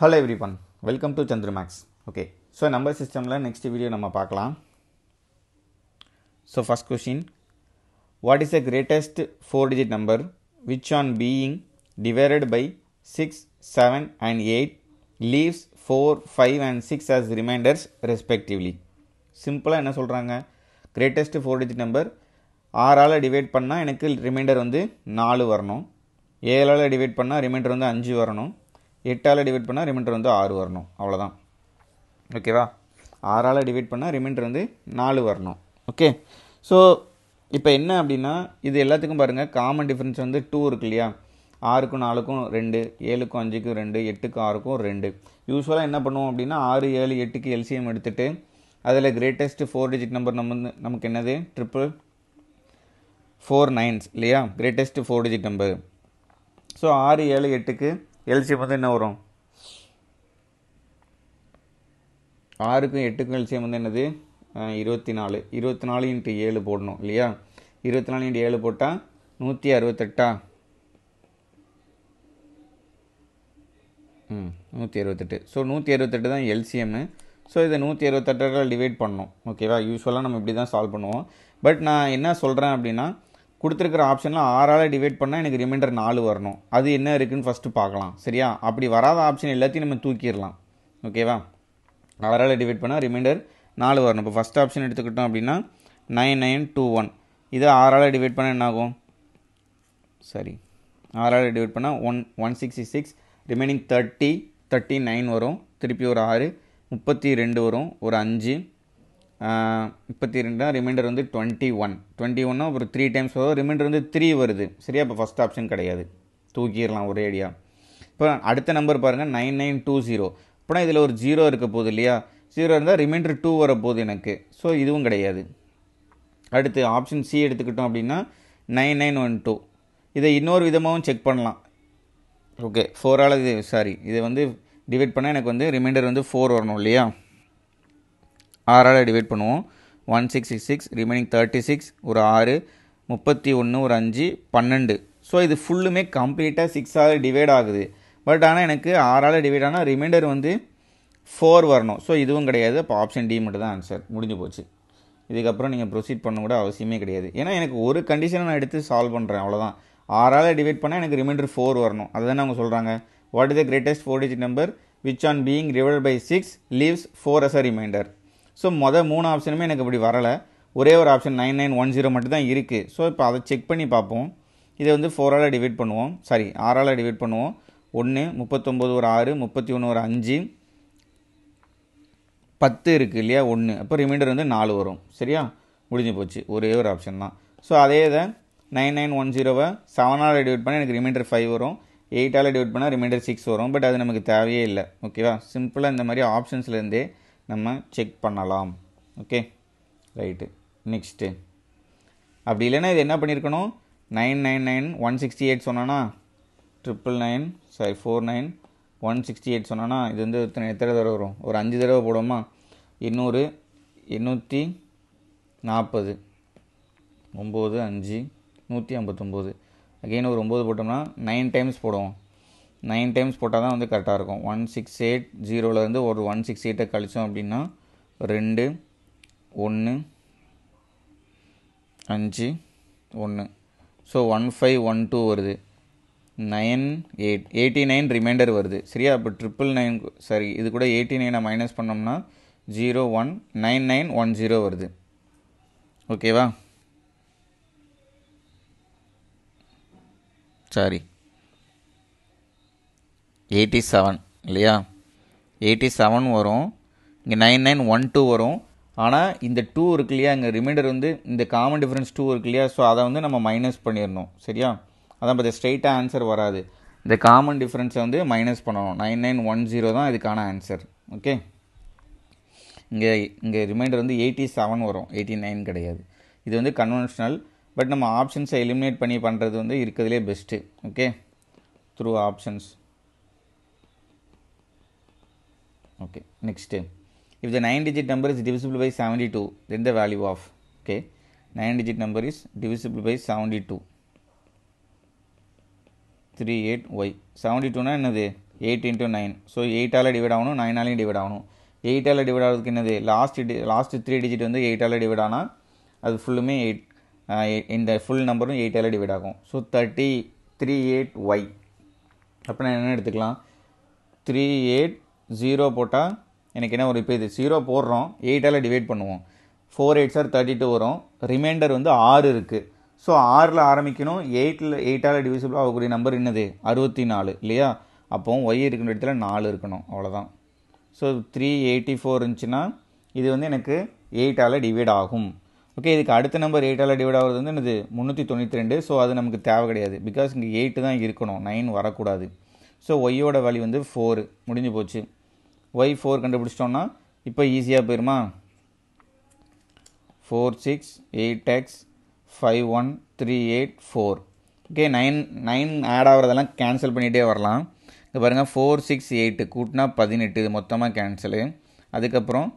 Hello everyone welcome to Chandra maths okay so number சிஸ்டமில் next video நம்ம பார்க்கலாம். So first question what is the greatest four digit number which on being divided by six seven and eight leaves four five and six as remainders respectively சிம்பிளாக என்ன சொல்கிறாங்க greatest four digit number ஆறால் divide பண்ணால் எனக்கு reminder வந்து நாலு வரணும். ஏழால் divide பண்ணால் ரிமைண்டர் வந்து அஞ்சு வரணும். எட்டால் டிவைட் பண்ணால் ரிமைண்டர் வந்து ஆறு வரணும். அவ்வளோதான் ஓகேவா ஆறால் டிவைட் பண்ணால் ரிமைண்டர் வந்து நாலு வரணும். ஓகே ஸோ இப்போ என்ன அப்படின்னா இது எல்லாத்துக்கும் பாருங்கள் காமன் டிஃப்ரென்ஸ் வந்து டூ இருக்கு இல்லையா? ஆறுக்கும் நாலுக்கும் ரெண்டு ஏழுக்கும் அஞ்சுக்கும் ரெண்டு எட்டுக்கும் ஆறுக்கும் ரெண்டு. யூஸ்வலாக என்ன பண்ணுவோம் அப்படின்னா ஆறு ஏழு எட்டுக்கு எல்சிஎம் எடுத்துகிட்டு அதில் கிரேட்டஸ்ட் ஃபோர் டிஜிட் நம்பர் நம்ம வந்து நமக்கு என்னது? ட்ரிபிள் ஃபோர் நைன்ஸ் இல்லையா? Greatest four digit number so ஆறு ஏழு எட்டுக்கு எல்சிஎம் வந்து என்ன வரும்? ஆறுக்கும் எட்டுக்கும் எல்சிஎம் வந்து என்னது? இருபத்தி நாலு இருபத்தி நாலு இன்ட்டு ஏழு போடணும் இல்லையா? இருபத்தி நாலு இன்ட்டு ஏழு போட்டால் நூற்றி அறுபத்தெட்டா? ம் நூற்றி அறுபத்தெட்டு. ஸோ நூற்றி அறுபத்தெட்டு தான் எல்சிஎம்மு ஸோ இதை நூற்றி அறுபத்தெட்டால் டிவைட் பண்ணணும். ஓகேவா யூஸ்வலாக நம்ம இப்படி தான் சால்வ் பண்ணுவோம். பட் நான் என்ன சொல்கிறேன் அப்படின்னா கொடுத்துருக்கிற ஆப்ஷனில் ஆறால் டிவைட் பண்ணால் எனக்கு ரிமைண்டர் நாலு வரணும். அது என்ன இருக்குதுன்னு ஃபஸ்ட்டு பார்க்கலாம். சரியா? அப்படி வராத ஆப்ஷன் எல்லாத்தையும் நம்ம தூக்கிடலாம். ஓகேவா ஆறால் டிவைட் பண்ணால் ரிமைண்டர் நாலு வரணும். இப்போ ஃபஸ்ட் ஆப்ஷன் எடுத்துக்கிட்டோம் அப்படின்னா நைன் நைன் டூ ஒன் இதை ஆறால் டிவைட் பண்ணால் என்ன ஆகும் சரி. ஆறால் டிவைட் பண்ணால் one one sixty six remaining thirty thirty nine வரும். திருப்பி ஒரு ஆறு முப்பத்தி ரெண்டு வரும். ஒரு அஞ்சு முப்பத்தி ரெண்டுனா ரிமைண்டர் வந்து டுவெண்ட்டி ஒன் டுவெண்ட்டி ஒன்னா அப்புறம் த்ரீ டைம்ஸ் வரும். ரிமைண்டர் வந்து த்ரீ வருது. சரியா? இப்போ ஃபஸ்ட் ஆப்ஷன் கிடையாது. தூக்கிடலாம் ஒரே ஐடியா இப்போ அடுத்த நம்பர் பாருங்கள் நைன் நைன் டூ ஜீரோ அப்படின்னா இதில் ஒரு ஜீரோ இருக்க போகுது இல்லையா? ஜீரோ இருந்தால் ரிமைண்டர் டூ வர போகுது எனக்கு. ஸோ இதுவும் கிடையாது. அடுத்து ஆப்ஷன் சி எடுத்துக்கிட்டோம் அப்படின்னா நைன் நைன் ஒன் டூ இதை இன்னொரு விதமாகவும் செக் பண்ணலாம். ஓகே ஃபோரால் இது சாரி இதை வந்து டிவைட் பண்ணால் எனக்கு வந்து ரிமைண்டர் வந்து ஃபோர் வரணும் இல்லையா? ஆறால் டிவைட் பண்ணுவோம். One six six six remaining thirty six ஒரு ஆறு முப்பத்தி ஒன்று ஒரு அஞ்சு பன்னெண்டு. ஸோ இது ஃபுல்லுமே கம்ப்ளீட்டாக சிக்ஸால் டிவைட் ஆகுது. பட் ஆனால் எனக்கு ஆறால் டிவைட் ஆனால் ரிமைண்டர் வந்து ஃபோர் வரணும். ஸோ இதுவும் கிடையாது. அப்போ ஆப்ஷன் டி மட்டும் தான் ஆன்சர் முடிஞ்சு போச்சு. இதுக்கப்புறம் நீங்கள் ப்ரொசீட் பண்ண கூட அவசியமே கிடையாது. ஏன்னா எனக்கு ஒரு கண்டிஷனை நான் எடுத்து சால்வ் பண்ணுறேன் அவ்வளோதான் ஆறால் டிவைட் பண்ணால் எனக்கு ரிமைண்டர் ஃபோர் வரணும். அதுதானே அவங்க சொல்கிறாங்க what is the greatest four digit number which on being divide by six leaves four as a remainder so மொதல் மூணு ஆப்ஷனுமே எனக்கு இப்படி வரலை. ஒரே ஒரு option nine nine one zero மட்டும் தான் இருக்குது ஸோ இப்போ அதை செக் பண்ணி பார்ப்போம். இதை வந்து ஃபோரால் டிவைட் பண்ணுவோம். சாரி ஆறால் டிவைட் பண்ணுவோம். ஒன்று முப்பத்தொம்போது ஒரு ஆறு முப்பத்தி ஒன்று ஒரு அஞ்சு. பத்து இருக்குது இல்லையா? ஒன்று அப்போ ரிமைண்டர் வந்து நாலு வரும். சரியா? முடிஞ்சு போச்சு. ஒரே ஒரு ஆப்ஷன் தான். ஸோ அதே இதை நைன் நைன் ஒன் ஜீரோவை செவனால் டிவைட் பண்ணால் எனக்கு ரிமைண்டர் ஃபைவ் வரும். எயிட்டால் டிவைட் பண்ணால் ரிமைண்டர் சிக்ஸ் வரும். பட் அது நமக்கு தேவையே இல்லை. ஓகேவா சிம்பிளாக இந்த மாதிரி ஆப்ஷன்ஸ்லேருந்தே நம்ம செக் பண்ணலாம். ஓகே ரைட்டு நெக்ஸ்ட்டு அப்படி இல்லைன்னா இது என்ன பண்ணியிருக்கணும் nine nine nine one sixty eight சொன்னானா? Triple nine sorry four nine one sixty eight சொன்னானா? இது வந்து எத்தனை எத்தனை தடவை வரும்? ஒரு அஞ்சு தடவை போடுவோமா? இன்னொரு எண்ணூற்றி நாற்பது. ஒம்பது அஞ்சு நூற்றி ஐம்பத்தொம்போது. அகெயின் ஒரு ஒம்பது போட்டோம்னா நைன் டைம்ஸ் போடுவோம். நைன் டைம்ஸ் போட்டால் தான் வந்து கரெக்டாக இருக்கும். ஒன் சிக்ஸ் எயிட் ஜீரோலேருந்து ஒரு ஒன் சிக்ஸ் எயிட்டை கழிச்சோம் அப்படின்னா ரெண்டு ஒன்று அஞ்சு ஒன்று so one five one two வருது. Nine eight eighty nine remainder வருது. சரியா? இப்போ ட்ரிப்பிள் நைன் சரி இது கூட எயிட்டி நைனை மைனஸ் பண்ணோம்னா zero one nine nine one zero வருது. ஓகேவா சாரி எயிட்டி செவன் இல்லையா? எயிட்டி செவன் வரும் இங்கே நைன் நைன் ஒன் டூ வரும். ஆனால் இந்த டூ இருக்கு இல்லையா? இங்கே ரிமைண்டர் வந்து இந்த காமன் டிஃப்ரென்ஸ் டூ இருக்கு இல்லையா? ஸோ அதை வந்து நம்ம மைனஸ் பண்ணிடணும் சரியா? அதான் பார்த்து ஸ்ட்ரெயிட்டாக ஆன்சர் வராது. இந்த காமன் டிஃப்ரென்ஸை வந்து மைனஸ் பண்ணணும். நைன் நைன் ஒன் ஜீரோ தான் இதுக்கான ஆன்சர் ஓகே இங்கே இங்கே ரிமைண்டர் வந்து எயிட்டி செவன் வரும். எயிட்டி நைன் கிடையாது. இது வந்து கன்வென்ஷனல் பட் நம்ம ஆப்ஷன்ஸை எலிமினேட் பண்ணி பண்ணுறது வந்து இருக்கிறதுலே best okay through options okay next. If the nine digit number is divisible by seventy two then the value of okay nine digit number is divisible by seventy two three eight Y seventy டூனா என்னது eight into nine so எயிட்டால் divide ஆகணும் நைனாலையும் divide ஆகணும். எயிட்டால் divide ஆகிறதுக்கு என்னது? Last the last three digit வந்து எயிட்டால் டிவைட் ஆனால் அது ஃபுல்லுமே எயிட் இந்த ஃபுல் நம்பரும் எயிட்டால் டிவைட் ஆகும். So thirty three eight Y அப்போ நான் என்ன எடுத்துக்கலாம்? த்ரீ எயிட் ஜீரோ போட்டால் எனக்கு என்ன ஒரு இப்போ இது ஜீரோ போடுறோம் எயிட்டால் டிவைட் பண்ணுவோம். Four eight sir thirty two வரும். ரிமைண்டர் வந்து ஆறு இருக்குது ஸோ ஆறில் ஆரம்பிக்கணும். எயிட்டில் எயிட்டால் டிவிசிபிள் ஆகக்கூடிய நம்பர் என்னது? அறுபத்தி நாலு இல்லையா? அப்போ ஒய் இருக்கிற இடத்துல நாலு இருக்கணும் அவ்வளோதான் ஸோ த்ரீ எயிட்டி ஃபோர் இருந்துச்சுன்னா இது வந்து எனக்கு எயிட்டால் டிவைட் ஆகும். ஓகே இதுக்கு அடுத்த நம்பர் எயிட்டால் டிவைட் ஆகிறது வந்து எனது முந்நூற்றி தொண்ணூற்றி ரெண்டு. ஸோ அது நமக்கு தேவை கிடையாது. பிகாஸ் இங்கே எயிட்டு தான் இருக்கணும். நைன் வரக்கூடாது. ஸோ ஒய்யோட வேல்யூ வந்து ஃபோரு முடிஞ்சு போச்சு. ஒய் ஃபோர் கண்டுபிடிச்சிட்டோம்னா இப்போ ஈஸியாக போயிருமா? Four six eight X five one three eight four okay nine nine add ஆகிறதெல்லாம் cancel பண்ணிகிட்டே வரலாம். இங்கே பாருங்கள் ஃபோர் சிக்ஸ் எயிட்டு கூட்டினா பதினெட்டு இது மொத்தமாக கேன்சலு அதுக்கப்புறம்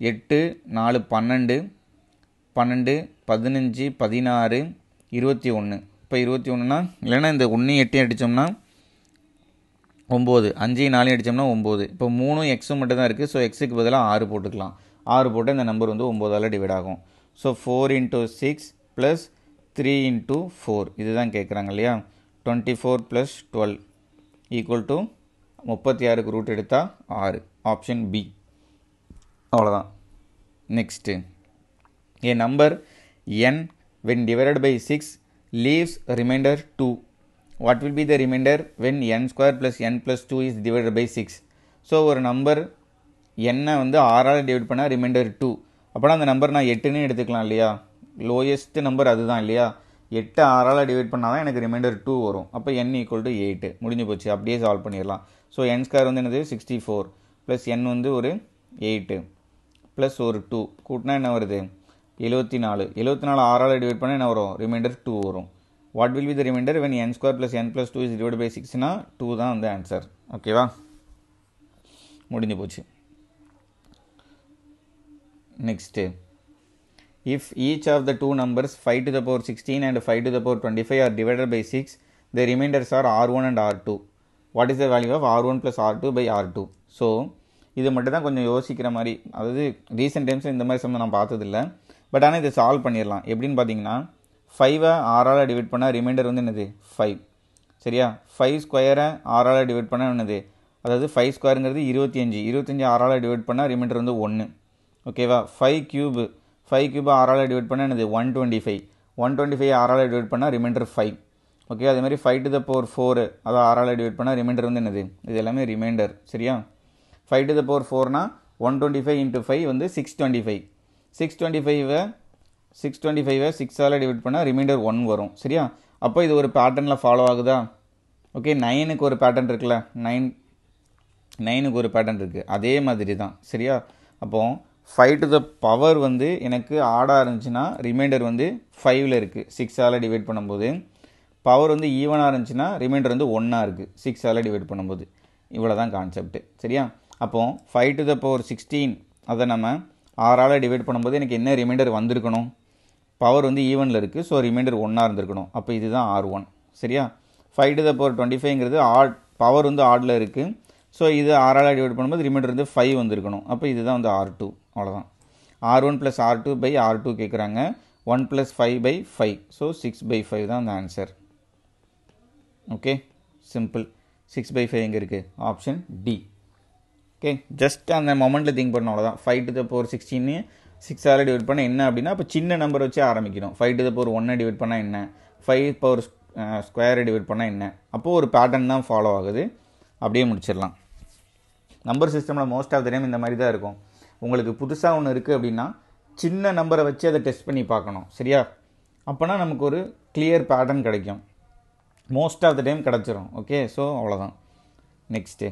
எட்டு நாலு பன்னெண்டு பன்னெண்டு பதினஞ்சு பதினாறு இருபத்தி ஒன்று இப்போ இருபத்தி ஒன்றுனா இல்லைன்னா இந்த ஒன்றையும் எட்டையும் அடித்தோம்னா ஒம்பது. அஞ்சு நாலையும் அடித்தோம்னா ஒம்பது. இப்போ மூணும் எக்ஸும் மட்டும் தான் இருக்குது ஸோ எக்ஸுக்கு பதிலாக ஆறு போட்டுக்கலாம். ஆறு போட்டு இந்த நம்பர் வந்து ஒம்போதால் டிவைட் ஆகும். So four into six plus three into four இதுதான் கேட்குறாங்க இல்லையா? Twenty four plus twelve equal to முப்பத்தி ஆறுக்கு ரூட் எடுத்தால் ஆறு. ஆப்ஷன் பி அவ்வளோதான் next N number N when divided by six leaves remainder two what will be the remainder when n square plus n plus 2 is divided by 6 so ஒரு number என்னை வந்து ஆறால் divide பண்ணால் reminder two அப்போனா அந்த number நான் எட்டுன்னு எடுத்துக்கலாம் இல்லையா? லோயஸ்ட் நம்பர் அதுதான் இல்லையா? எட்டு ஆறால் டிவைட் பண்ணால் தான் எனக்கு ரிமைண்டர் டூ வரும். அப்போ என் ஈக்குவல் டு எயிட்டு முடிஞ்சு போச்சு. அப்படியே சால்வ் பண்ணிடலாம். ஸோ என் ஸ்கொயர் வந்து என்னது? சிக்ஸ்டி ஃபோர் ப்ளஸ் என் வந்து ஒரு எயிட்டு ப்ளஸ் ஒரு டூ கூட்டினா என்ன வருது? எழுபத்தி நாலு. எழுபத்தி நாலு ஆறால் டிவைட் பண்ணால் என்ன வரும்? ரிமைண்டர் டூ வரும். What will be the remainder when N square plus N plus two is divide by சிக்ஸ்னா two தான் வந்து ஆன்சர் ஓகேவா முடிஞ்சு போச்சு. Next if each of the two numbers five to the power sixteen and five to the power twenty five are divided by six the remainders are R one and R two what is the value of R one plus R two by R two so இது மட்டும் தான் கொஞ்சம் யோசிக்கிற மாதிரி அதாவது recent டைம்ஸில் இந்த மாதிரி சம்மந்தம் நான் பார்த்ததில்ல. பட் ஆனால் இதை சால்வ் பண்ணிடலாம். எப்படின்னு பார்த்தீங்கன்னா ஃபைவை ஆறால் டிவைட் பண்ணால் ரிமைண்டர் வந்து என்னது? ஃபைவ் சரியா? ஃபைவ் ஸ்கொயரை ஆறால் டிவைட் பண்ணால் என்னது? அதாவது ஃபைவ் ஸ்கொயருங்கிறது இருபத்தி அஞ்சு. இருபத்தஞ்சி ஆறால் டிவைட் பண்ணால் ரிமைண்டர் வந்து ஒன்று ஓகேவா ஃபைவ் க்யூபு ஃபைவ் க்யூபை ஆறால் டிவைட் பண்ணால் என்னது? One twenty five one twenty five ஆறால் divide பண்ணால் ரிமைண்டர் ஃபைவ் ஓகே அதே மாதிரி five to the power four அதை ஆறால் டிவைட் பண்ணால் ரிமைண்டர் வந்து என்னது? இது எல்லாமே ரிமைண்டர் சரியா? Five to the power ஃபோர்னா one twenty five into five வந்து six twenty five six twenty ஃபைவை சிக்ஸ் டுவெண்ட்டி ஃபைவை சிக்ஸால் டிவைட் பண்ணால் ரிமைண்டர் ஒன் வரும். சரியா? அப்போ இது ஒரு பேட்டர்னில் ஃபாலோ ஆகுதா? ஓகே நைனுக்கு ஒரு பேட்டர்ன் இருக்குல்ல? நைன் நைனுக்கு ஒரு பேட்டர்ன் இருக்குது அதே மாதிரி தான் சரியா? அப்போது ஃபைவ் டு த பவர் வந்து எனக்கு ஆடாக இருந்துச்சுன்னா ரிமைண்டர் வந்து ஃபைவ்ல இருக்குது சிக்ஸால் டிவைட் பண்ணும்போது. பவர் வந்து ஈவனாக இருந்துச்சுன்னா ரிமைண்டர் வந்து ஒன்னாக இருக்குது சிக்ஸால் டிவைட் பண்ணும்போது. இவ்வளோ தான் கான்செப்ட் சரியா? அப்போது five to the power sixteen அதை நம்ம ஆறால் டிவைட் பண்ணும்போது எனக்கு என்ன ரிமைண்டர் வந்திருக்கணும்? பவர் வந்து ஈவனில் இருக்குது ஸோ ரிமைண்டர் ஒன்னாக இருந்திருக்கணும். அப்போ இதுதான் ஆர் ஒன் சரியா? Five to the power twenty ஃபைவ்ங்கிறது odd power வந்து ஆடில் இருக்குது ஸோ இது ஆறால் டிவைட் பண்ணும்போது ரிமைண்டர் வந்து ஃபைவ் வந்துருக்கணும். அப்போ இதுதான் வந்து ஆர் டூ அவ்வளோதான் R one plus R two by R two கேட்குறாங்க one plus five by five so six by five தான் அந்த answer okay simple six by five எங்கே இருக்குது ஆப்ஷன் டி ஓகே ஜஸ்ட் அந்த மொமெண்ட்டில் திங்க் பண்ணணும். அவ்வளோதான் ஃபைவ் டு த பவர் சிக்ஸ்டீன்னு சிக்ஸால் டிவைட் பண்ணால் என்ன அப்படின்னா அப்போ சின்ன நம்பர் வச்சு ஆரம்பிக்கணும். ஃபைவ் டு த பவர் ஒன்னை டிவைட் பண்ணால் என்ன? ஃபைவ் பவர் ஸ்கொயரை டிவைட் பண்ணால் என்ன? அப்போது ஒரு பேட்டர்ன் தான் ஃபாலோ ஆகுது. அப்படியே முடிச்சிடலாம். நம்பர் சிஸ்டமில் மோஸ்ட் ஆஃப் த டைம் இந்த மாதிரி தான் இருக்கும். உங்களுக்கு புதுசாக ஒன்று இருக்குது அப்படின்னா சின்ன நம்பரை வச்சு அதை டெஸ்ட் பண்ணி பார்க்கணும். சரியா? அப்போனா நமக்கு ஒரு கிளியர் பேட்டர்ன் கிடைக்கும். மோஸ்ட் ஆஃப் த டைம் கிடச்சிரும். ஓகே ஸோ அவ்வளோதான் next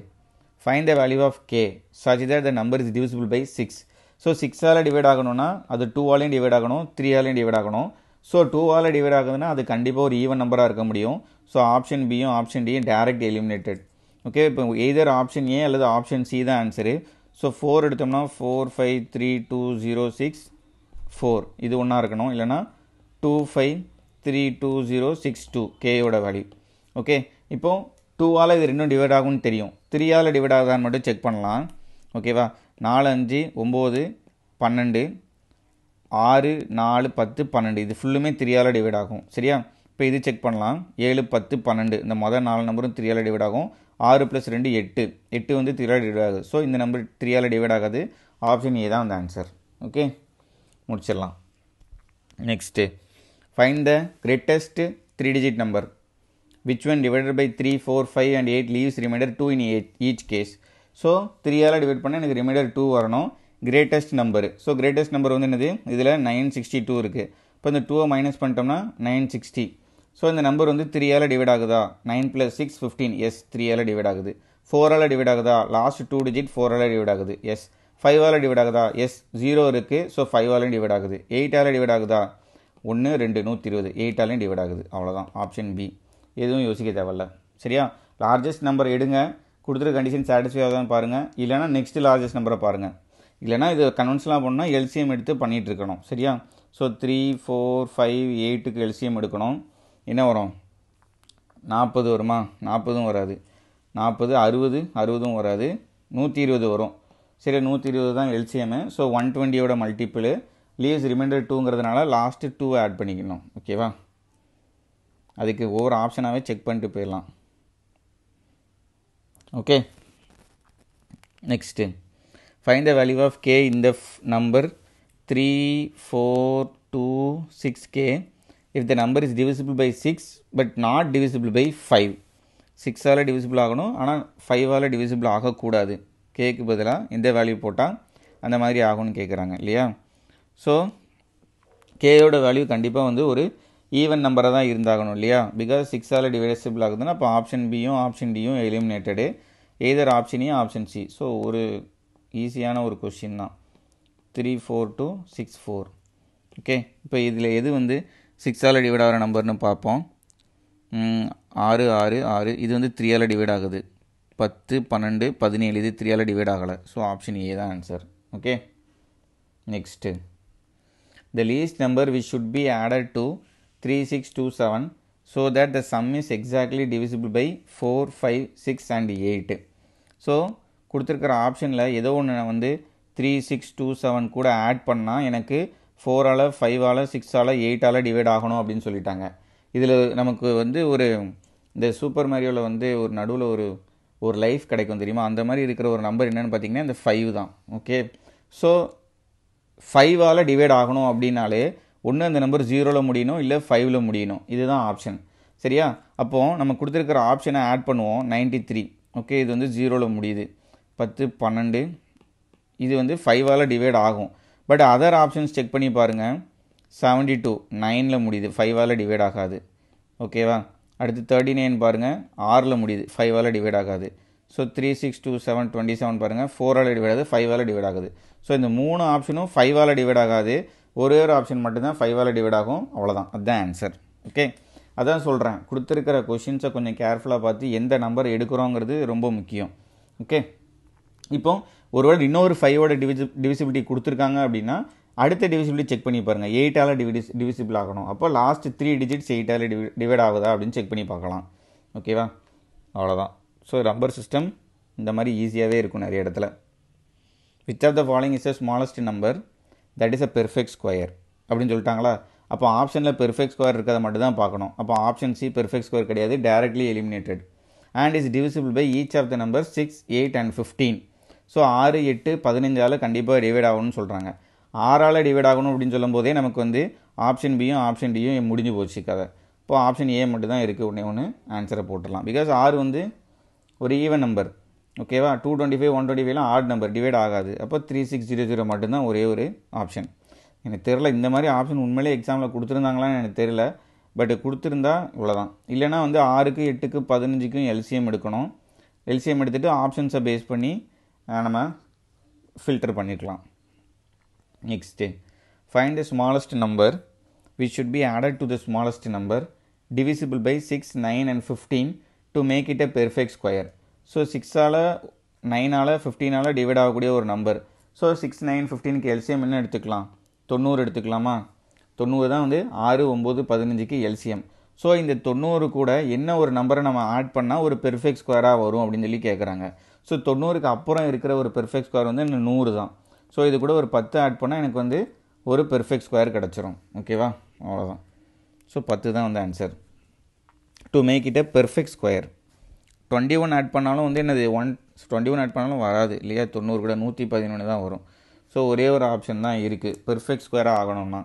find the value of K such that the number is divisible by six so சிக்ஸால் divide ஆகணும்னா அது டூவாலையும் டிவைட் ஆகணும் த்ரீயாலையும் டிவைட் ஆகணும். ஸோ டூவால் டிவைட் ஆகுதுன்னா அது கண்டிப்பாக ஒரு ஈவன் நம்பராக இருக்க முடியும். ஸோ ஆப்ஷன் பியும் ஆப்ஷன் டியும் டேரக்ட் எலிமினேட்டட் ஓகே இப்போ எய்தர் ஆப்ஷன் ஏ அல்லது ஆப்ஷன் சி தான் ஆன்சரு ஸோ ஃபோர் எடுத்தோம்னா four five three two zero six four இது ஒன்றா இருக்கணும். இல்லைனா two five three two zero six two கேயோட value okay இப்போது டூவால் இது ரெண்டும் டிவைட் ஆகும்னு தெரியும். த்ரீயால் டிவைட் ஆகுதான்னு மட்டும் செக் பண்ணலாம். ஓகேவா நாலு அஞ்சு ஒம்பது பன்னெண்டு ஆறு நாலு பத்து பன்னெண்டு. இது ஃபுல்லுமே த்ரீயால் டிவைட் ஆகும். சரியா? இப்போ இது செக் பண்ணலாம். ஏழு பத்து பன்னெண்டு. இந்த மொதல் நாலு நம்பரும் த்ரீயால் டிவைட் ஆகும். ஆறு ப்ளஸ் ரெண்டு எட்டு. எட்டு வந்து த்ரீயால் டிவைட் ஆகுது. ஸோ இந்த நம்பர் த்ரீயால் டிவைட் ஆகாது. ஆப்ஷன் ஏ தான் அந்த ஆன்சர் ஓகே முடிச்சிடலாம். Next find the greatest three digit number which on divided by three four five and eight leaves remainder two in each case so த்ரீயால் divide பண்ணால் எனக்கு reminder two வரணும். Greatest number so greatest number வந்து என்னது? இதில் nine sixty two இருக்குது இப்போ இந்த டூவை மைனஸ் பண்ணிட்டோம்னா நைன் சிக்ஸ்டி ஸோ இந்த நம்பர் வந்து த்ரீயால் டிவைட் ஆகுதா? Nine plus six fifteen yes த்ரீயால் divide ஆகுது. ஃபோரால் டிவைட் ஆகுதா? லாஸ்ட் டூ டிஜிட் ஃபோரால் டிவைட் ஆகுது. எஸ் ஃபைவால் டிவைட் ஆகுதா? எஸ் ஜீரோ இருக்குது ஸோ ஃபைவாலையும் டிவைட் ஆகுது. எயிட்டால் டிவைட் ஆகுதா? ஒன்று ரெண்டு நூற்றி இருபது. எயிட்டாலையும் டிவைட் ஆகுது. அவ்வளோதான் ஆப்ஷன் பி எதுவும் யோசிக்க தேவையில்ல. சரியா? லார்ஜஸ்ட் நம்பர் எடுங்க. கொடுத்துருக்க கண்டிஷன் சாட்டிஸ்ஃபை ஆகுதான்னு பாருங்கள் இல்லைனா நெக்ஸ்ட் லார்ஜஸ்ட் நம்பரை பாருங்கள் இல்லைனா இது கன்வென்ஷனாக பண்ணால் எல்சிஎம் எடுத்து பண்ணிகிட்டு இருக்கணும். சரியா? ஸோ த்ரீ ஃபோர் ஃபைவ் எயிட்டுக்கு எல்சிஎம் எடுக்கணும். என்ன வரும்? நாற்பது வருமா? நாற்பதும் வராது. நாற்பது அறுபது அறுபதும் வராது. நூற்றி இருபது வரும். சரி நூற்றி இருபது தான் எல்சிஎம்மு ஸோ ஒன் டுவெண்ட்டியோட மல்டிப்பிள் லீவ்ஸ் ரிமைண்டர் டூங்கிறதுனால லாஸ்ட்டு டூவை ஆட் பண்ணிக்கணும். ஓகேவா அதுக்கு ஒவ்வொரு ஆப்ஷனாகவே செக் பண்ணிட்டு போயிடலாம். Okay next find the value of k இந்த number three four two six k if the number is divisible by six but not divisible by five சிக்ஸால் divisible ஆகணும் ஆனால் ஃபைவால் டிவிசிபிள் ஆகக்கூடாது. கேக்கு பதிலாக எந்த வேல்யூ போட்டால் அந்த மாதிரி ஆகும்னு கேட்குறாங்க இல்லையா? ஸோ கேயோட வேல்யூ கண்டிப்பாக வந்து ஒரு ஈவன் நம்பராக தான் இருந்தாகணும் இல்லையா? பிகாஸ் சிக்ஸால் டிவைசிபிள் ஆகுதுன்னா அப்போ ஆப்ஷன் பியும் option டியும் eliminated either option A option C so ஒரு ஈஸியான ஒரு கொஷின் தான். Three four two six four okay இப்போ இதில் எது வந்து சிக்ஸால் டிவைட் ஆகிற நம்பர்னு பார்ப்போம். ஆறு ஆறு ஆறு. இது வந்து த்ரீயால் டிவைட் ஆகுது. பத்து பன்னெண்டு பதினேழு. இது த்ரீயால் டிவைட் ஆகலை. ஸோ ஆப்ஷன் ஏ தான் answer okay next the least number we should be added to three six two seven so that the sum is exactly divisible by four five six and eight so கொடுத்துருக்கிற ஆப்ஷனில் ஏதோ ஒன்று வந்து three six two seven கூட add பண்ணால் எனக்கு ஃபோரால் ஃபைவால் சிக்ஸால் எயிட்டால் divide ஆகணும் அப்படின்னு சொல்லிட்டாங்க. இதில் நமக்கு வந்து ஒரு இந்த சூப்பர் மேரியோவில் வந்து ஒரு நடுவில் ஒரு ஒரு லைஃப் கிடைக்கும் தெரியுமா? அந்த மாதிரி இருக்கிற ஒரு நம்பர் என்னென்னு பார்த்தீங்கன்னா இந்த ஃபைவ் தான். ஓகே ஸோ ஃபைவால் டிவைட் ஆகணும் அப்படின்னாலே ஒன்று அந்த நம்பர் ஜீரோவில் முடியணும் இல்லை ஃபைவ்ல முடியணும். இதுதான் ஆப்ஷன் சரியா? அப்போது நம்ம கொடுத்துருக்கிற ஆப்ஷனை ஆட் பண்ணுவோம். நைன்ட்டி த்ரீ ஓகே இது வந்து ஜீரோவில் முடியுது. பத்து பன்னெண்டு. இது வந்து ஃபைவால் டிவைட் ஆகும். பட் அதர் ஆப்ஷன்ஸ் செக் பண்ணி பாருங்கள் செவன்டி டூ நைனில் முடியுது. ஃபைவால் டிவைட் ஆகாது. ஓகேவா அடுத்து தேர்ட்டி நைன் பாருங்கள் ஆறில் முடியுது. ஃபைவால் டிவைட் ஆகாது. So three six two seven twenty seven பாருங்கள் ஃபோரால் டிவைட் ஆகுது. ஃபைவால் டிவைட் ஆகுது. ஸோ இந்த மூணு ஆப்ஷனும் ஃபைவால் டிவைட் ஆகாது. ஒரே ஒரு ஆப்ஷன் மட்டும்தான் ஃபைவால் டிவைட் ஆகும். அவ்வளோதான் அதுதான் ஆன்சர் ஓகே அதான் சொல்கிறேன் கொடுத்துருக்கிற கொஷின்ஸை கொஞ்சம் கேர்ஃபுல்லாக பார்த்து எந்த நம்பர் எடுக்கிறோங்கிறது ரொம்ப முக்கியம். ஓகே இப்போ ஒருவேளை இன்னொரு ஃபைவோட டிவிசி டிவிசிபிலிட்டி கொடுத்துருக்காங்க அப்படின்னா அடுத்த டிவிசிபிலிட்டி செக் பண்ணி பாருங்கள் எயிட்டால் டிவிடிஸ் டிவிசிபிள் ஆகணும். அப்போ லாஸ்ட் த்ரீ டிஜிட்ஸ் எயிட்டால் டிவி டிவைட் ஆகுதா அப்படின்னு செக் பண்ணி பார்க்கலாம். ஓகேவா அவ்வளோதான் ஸோ நம்பர் சிஸ்டம் இந்த மாதிரி ஈஸியாகவே இருக்கும் நிறைய இடத்துல. Which of the following is a smallest number that is a perfect square அப்படின்னு சொல்லிட்டாங்களா? அப்போ ஆப்ஷனில் பெர்ஃபெக்ட் ஸ்கொயர் இருக்கிறத மட்டும் தான் பார்க்கணும். அப்போ ஆப்ஷன் சி பெர்ஃபெக்ட் ஸ்கொயர் கிடையாது directly eliminated and is divisible by each of the number six eight and fifteen so ஆறு எட்டு பதினஞ்சால் கண்டிப்பாக டிவைட் ஆகணும்னு சொல்கிறாங்க ஆறால் டிவைட் ஆகணும் அப்படின்னு சொல்லும் போதே நமக்கு வந்து ஆப்ஷன் பியும் ஆப்ஷன் டியும் முடிஞ்சு போச்சு கதை. இப்போ ஆப்ஷன் ஏ மட்டும் தான் இருக்குது ஒன்றே ஒன்று ஆன்சரை போட்டுடலாம். பிகாஸ் ஆறு வந்து ஒரு ஈவன் நம்பர் ஓகேவா two twenty five one twenty ஃபைவ்லாம் odd number divide ஆகாது. அப்போ த்ரீ சிக்ஸ் ஜீரோ ஜீரோ மட்டும்தான் ஒரே ஒரு ஆப்ஷன் எனக்கு தெரில இந்த மாதிரி ஆப்ஷன் உண்மையிலே எக்ஸாமில் கொடுத்துருந்தாங்களான்னு எனக்கு தெரியல. பட் கொடுத்துருந்தா இவ்வளோதான் இல்லைனா வந்து ஆறுக்கு எட்டுக்கு பதினஞ்சுக்கும் எல்சிஎம் எடுக்கணும். எல்சிஎம் எடுத்துகிட்டு ஆப்ஷன்ஸை பேஸ் பண்ணி நம்ம ஃபில்டர் பண்ணிக்கலாம். Next find the smallest number which should be added to the smallest number divisible by six nine and fifteen to make it a perfect square so சிக்ஸால் நைனால் ஃபிஃப்டீனால் டிவைட் ஆகக்கூடிய ஒரு number so six nine ஃபிஃப்டீனுக்கு LCM என்ன எடுத்துக்கலாம்? தொண்ணூறு எடுத்துக்கலாமா? தொண்ணூறு தான் வந்து ஆறு ஒம்பது பதினஞ்சுக்கு எல்சிஎம் ஸோ இந்த தொண்ணூறு கூட என்ன ஒரு நம்பரை நம்ம ஆட் பண்ணால் ஒரு பெர்ஃபெக்ட் ஸ்கொயராக வரும் அப்படின்னு சொல்லி கேட்குறாங்க ஸோ தொண்ணூறுக்கு அப்புறம் இருக்கிற ஒரு பெர்ஃபெக்ட் ஸ்கொயர் வந்து எனக்கு நூறு தான். ஸோ இது கூட ஒரு பத்து ஆட் பண்ணால் எனக்கு வந்து ஒரு பெர்ஃபெக்ட் ஸ்கொயர் கிடச்சிரும். ஓகேவா அவ்வளோதான் ஸோ பத்து தான் வந்து answer to make it a perfect square twenty one add பண்ணாலும் வந்து என்னது ஒன் டுவெண்ட்டி ஒன் ஆட் பண்ணாலும் வராது இல்லையா? தொண்ணூறு கூட நூற்றி பதினொன்று தான் வரும். ஸோ ஒரே ஒரு ஆப்ஷன் தான் இருக்குது பெர்ஃபெக்ட் ஸ்கொயராக ஆகணும்னா.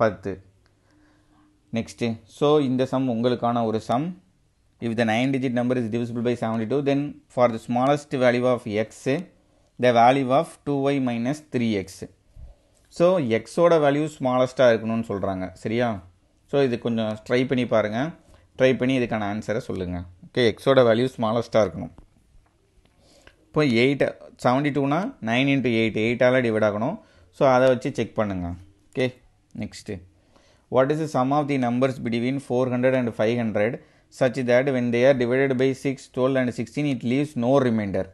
பத்து. நெக்ஸ்ட்டு ஸோ இந்த சம் உங்களுக்கான ஒரு sum if the nine digit number is divisible by seventy two then for the smallest value of x the value of two y minus three x so எக்ஸோட value ஸ்மாலஸ்ட்டாக இருக்கணும்னு சொல்கிறாங்க சரியா? So இது கொஞ்சம் ட்ரை பண்ணி பாருங்கள் ட்ரை பண்ணி இதுக்கான ஆன்சரை சொல்லுங்கள் ஓகே எக்ஸோட வேல்யூ ஸ்மாலஸ்ட்டாக இருக்கணும். இப்போ எயிட் செவன்டி டூனா நைன் இன்ட்டு எயிட் எயிட்டால் டிவைட் ஆகணும். ஸோ அதை வச்சு செக் பண்ணுங்கள் okay next what is the sum of the numbers between four hundred and five hundred such that when they are divided by six twelve and sixteen it leaves no remainder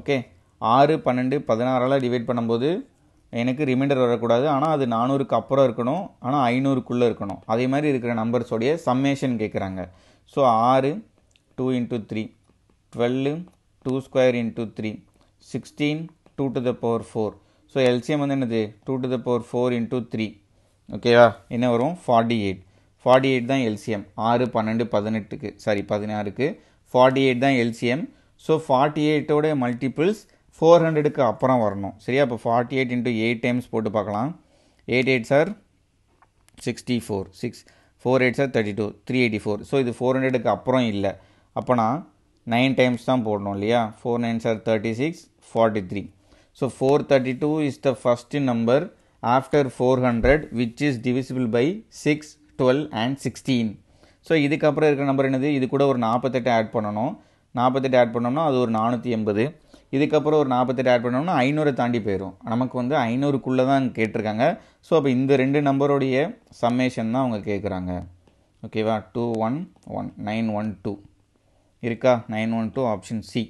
okay ஆறு பன்னெண்டு பதினாறால் divide பண்ணும்போது எனக்கு reminder வரக்கூடாது. ஆனால் அது நானூறுக்கு அப்புறம் இருக்கணும். ஆனால் ஐநூறுக்குள்ளே இருக்கணும். அதே மாதிரி இருக்கிற நம்பர்ஸோடைய சம்மேஷன் கேட்குறாங்க ஸோ ஆறு two into three twelve two square into three sixteen two to the power four so LCM வந்து என்னது? Two to the power four into three ஓகேவா என்ன வரும்? ஃபார்ட்டி எயிட் ஃபார்ட்டி எயிட் தான் எல்சிஎம் ஆறு பன்னெண்டு பதினெட்டுக்கு. சாரி பதினாறுக்கு. ஃபார்ட்டி எயிட் தான் எல்சிஎம் ஸோ ஃபார்ட்டி எயிட்டோட மல்டிபிள்ஸ் ஃபோர் ஹண்ட்ரடுக்கு அப்புறம் வரணும். சரியா? இப்போ forty eight into eight times போட்டு பார்க்கலாம். Eight eight sir sixty four six four eight sir thirty two three eighty four so இது ஃபோர் ஹண்ட்ரடுக்கு அப்புறம் இல்லை. அப்போனா நைன் டைம்ஸ் தான் போடணும் இல்லையா? Four nine sir thirty six forty three so four thirty two is the first number after four hundred which is divisible by six twelve and sixteen so இதுக்கப்புறம் இருக்கிற நம்பர் என்னது? இது கூட ஒரு நாற்பத்தெட்டு ஆட் பண்ணணும். நாற்பத்தெட்டு ஆட் பண்ணோம்னா அது ஒரு நானூற்றி எண்பது. இதுக்கப்புறம் ஒரு நாற்பத்தெட்டு ஆட் பண்ணோம்னா ஐநூறு தாண்டி போயிடும் நமக்கு வந்து ஐநூறுக்குள்ளே தான் கேட்டிருக்காங்க. ஸோ அப்போ இந்த ரெண்டு நம்பருடைய சம்மேஷன் தான் அவங்க கேட்குறாங்க ஓகேவா two one one nine one two இருக்கா? Nine one two option C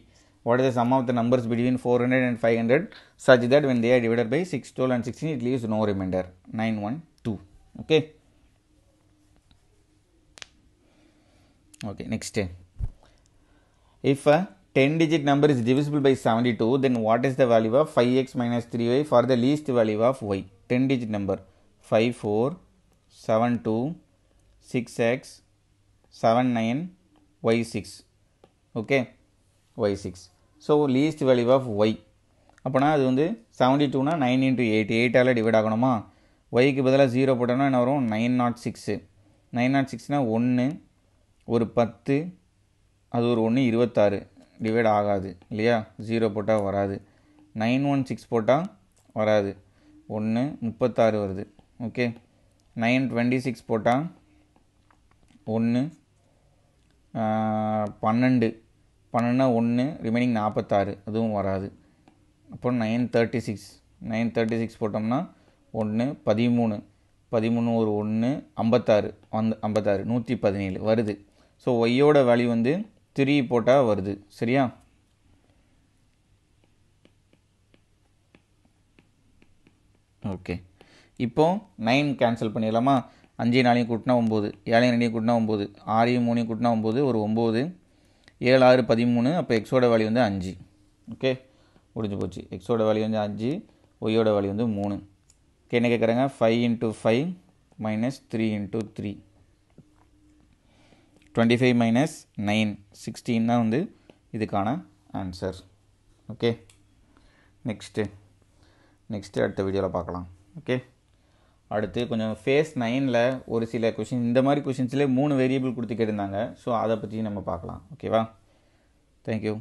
what is the sum of the numbers between four hundred and five hundred such that when they are divided by six twelve and sixteen it leaves no remainder nine one two okay okay next if a 10 digit number is divisible by 72 then what is the value of 5x minus 3y for the least value of y 10 digit number 5 4 7 2 6x 7 9 y 6 okay y 6 so least value of y அப்போனா அது வந்து seventy டூனா nine into eight எயிட்டால் divide ஆகணுமா ஒய்க்கு பதிலாக zero போட்டோம்னா என்ன வரும் nine nought six nine nought சிக்ஸ்னால் ஒன்று ஒரு பத்து அது ஒரு ஒன்று இருபத்தாறு டிவைட் ஆகாது இல்லையா? ஜீரோ போட்டால் வராது. நைன் ஒன் சிக்ஸ் போட்டால் வராது. ஒன்று முப்பத்தாறு வருது. ஓகே நைன் டுவெண்ட்டி சிக்ஸ் போட்டால் ஒன்று பன்னெண்டு. பன்னெண்டுனா ஒன்று ரிமைனிங் நாற்பத்தாறு அதுவும் வராது. அப்புறம் nine thirty six nine thirty six போட்டோம்னா ஒன்று பதிமூணு. பதிமூணு ஒரு ஒன்று ஐம்பத்தாறு. அந்த ஐம்பத்தாறு. நூற்றி பதினேழு. வருது. ஸோ ஒய்யோட வேல்யூ வந்து த்ரீ போட்டால் வருது. சரியா? ஓகே இப்போ நைன் கேன்சல் பண்ணிடலாமா? அஞ்சு நாளையும் கூட்டினா ஒம்பது ஏழையும் ரெண்டையும் கூட்டினா ஒம்பது ஆறையும் மூணையும் கூட்டினா ஒம்பது ஒரு ஒம்பது ஏழு ஆறு பதிமூணு. அப்போ எக்ஸோட வேல்யூ வந்து அஞ்சு. ஓகே முடிஞ்சு போச்சு. எக்ஸோட வேல்யூ வந்து அஞ்சு. ஒய்யோட வேல்யூ வந்து மூணு. ஓகே என்ன கேட்குறாங்க five into five minus three into three twenty five minus nine sixteen தான் வந்து இதுக்கான ஆன்சர் ஓகே நெக்ஸ்ட்டு நெக்ஸ்ட்டு அடுத்த வீடியோவில் பார்க்கலாம். ஓகே அடுத்து கொஞ்சம் ஃபேஸ் நைனில் ஒரு சில கொஷின் இந்த மாதிரி கொஷின்ஸ்லேயே மூணு வேரியபிள் கொடுத்து கேட்டிருந்தாங்க. ஸோ அதை பற்றி நம்ம பார்க்கலாம். ஓகேவா தேங்க்யூ